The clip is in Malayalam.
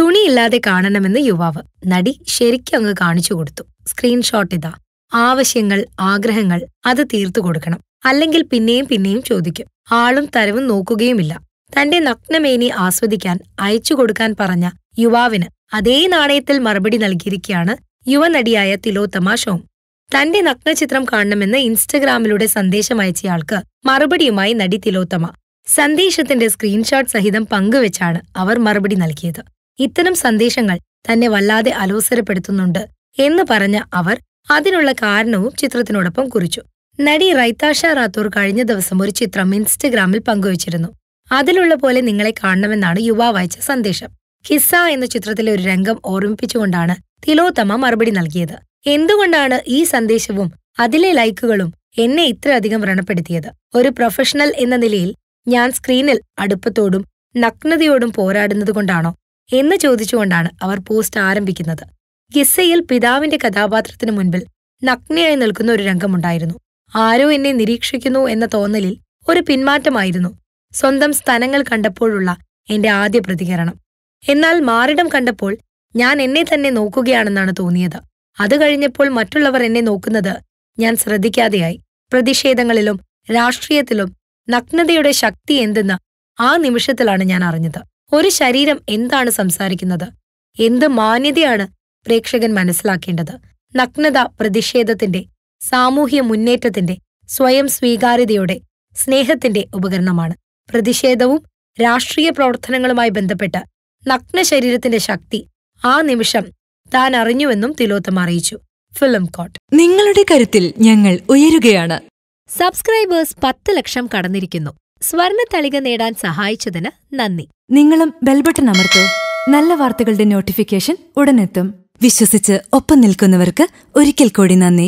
തുണിയില്ലാതെ കാണണമെന്ന് യുവാവ് നടി ശരിക്കും അങ്ങ് കാണിച്ചു കൊടുത്തു. സ്ക്രീൻഷോട്ട് ഇതാ. ആവശ്യങ്ങൾ ആഗ്രഹങ്ങൾ അത് തീർത്തു കൊടുക്കണം. അല്ലെങ്കിൽ പിന്നെയും പിന്നെയും ചോദിക്കും. ആളും തരവും നോക്കുകയുമില്ല. തന്റെ നഗ്നമേനി ആസ്വദിക്കാൻ അയച്ചു കൊടുക്കാൻ പറഞ്ഞ യുവാവിന് അതേ നാണയത്തിൽ മറുപടി നൽകിയിരിക്കുകയാണ് യുവനടിയായ തിലോത്തമ ഷോം. തന്റെ നഗ്നചിത്രം കാണണമെന്ന് ഇൻസ്റ്റഗ്രാമിലൂടെ സന്ദേശം അയച്ചയാൾക്ക് മറുപടിയുമായി നടി തിലോത്തമ. സന്ദേശത്തിന്റെ സ്ക്രീൻഷോട്ട് സഹിതം പങ്കുവെച്ചാണ് അവർ മറുപടി നൽകിയത്. ഇത്തരം സന്ദേശങ്ങൾ തന്നെ വല്ലാതെ അലോസരപ്പെടുത്തുന്നുണ്ട് എന്ന് പറഞ്ഞ അവർ അതിനുള്ള കാരണവും ചിത്രത്തിനോടൊപ്പം കുറിച്ചു. നടി റൈത്താഷ റാത്തൂർ കഴിഞ്ഞ ദിവസം ഒരു ചിത്രം ഇൻസ്റ്റഗ്രാമിൽ പങ്കുവച്ചിരുന്നു. അതിലുള്ള പോലെ നിങ്ങളെ കാണണമെന്നാണ് യുവാവ് അയച്ച സന്ദേശം. ഹിസ്സ എന്ന ചിത്രത്തിലെ ഒരു രംഗം ഓർമ്മിപ്പിച്ചുകൊണ്ടാണ് തിലോത്തമ മറുപടി നൽകിയത്. എന്തുകൊണ്ടാണ് ഈ സന്ദേശവും അതിലെ ലൈക്കുകളും എന്നെ ഇത്രയധികം വ്രണപ്പെടുത്തിയത്? ഒരു പ്രൊഫഷണൽ എന്ന നിലയിൽ ഞാൻ സ്ക്രീനിൽ അടുപ്പത്തോടും നഗ്നതയോടും പോരാടുന്നതുകൊണ്ടാണോ എന്ന് ചോദിച്ചുകൊണ്ടാണ് അവർ പോസ്റ്റ് ആരംഭിക്കുന്നത്. ഗിസ്സയിൽ പിതാവിന്റെ കഥാപാത്രത്തിന് മുൻപിൽ നഗ്നയായി നിൽക്കുന്ന ഒരു രംഗമുണ്ടായിരുന്നു. ആരോ എന്നെ നിരീക്ഷിക്കുന്നു എന്ന തോന്നലിൽ ഒരു പിന്മാറ്റമായിരുന്നു സ്വന്തം സ്ഥലങ്ങൾ കണ്ടപ്പോഴുള്ള എന്റെ ആദ്യ പ്രതികരണം. എന്നാൽ മാറിടം കണ്ടപ്പോൾ ഞാൻ എന്നെ തന്നെ നോക്കുകയാണെന്നാണ് തോന്നിയത്. അത് കഴിഞ്ഞപ്പോൾ മറ്റുള്ളവർ എന്നെ നോക്കുന്നത് ഞാൻ ശ്രദ്ധിക്കാതെയായി. പ്രതിഷേധങ്ങളിലും രാഷ്ട്രീയത്തിലും നഗ്നതയുടെ ശക്തി എന്തെന്ന് ആ നിമിഷത്തിലാണ് ഞാൻ അറിഞ്ഞത്. ഒരു ശരീരം എന്താണ് സംസാരിക്കുന്നത്? എന്ത് മാന്യതയാണ് പ്രേക്ഷകൻ മനസ്സിലാക്കേണ്ടത്? നഗ്നത പ്രതിഷേധത്തിന്റെ സാമൂഹ്യ മുന്നേറ്റത്തിന്റെ സ്വയം സ്വീകാര്യതയുടെ സ്നേഹത്തിന്റെ ഉപകരണമാണ്. പ്രതിഷേധവും രാഷ്ട്രീയ പ്രവർത്തനങ്ങളുമായി ബന്ധപ്പെട്ട് നഗ്ന ശരീരത്തിന്റെ ശക്തി ആ നിമിഷം താൻ അറിഞ്ഞുവെന്നും തിലോത്തം അറിയിച്ചു. ഫിലിം കോട്ട്. നിങ്ങളുടെ കരുത്തിൽ ഞങ്ങൾ ഉയരുകയാണ്. സബ്സ്ക്രൈബേഴ്സ് പത്ത് ലക്ഷം കടന്നിരിക്കുന്നു. സ്വർണ തളിക നേടാൻ സഹായിച്ചതിന് നന്ദി. നിങ്ങളും ബെൽബട്ടൺ അമർത്തോ. നല്ല വാർത്തകളുടെ നോട്ടിഫിക്കേഷൻ ഉടനെത്തും. വിശ്വസിച്ച് ഒപ്പം നിൽക്കുന്നവർക്ക് ഒരിക്കൽ കൂടി നന്ദി.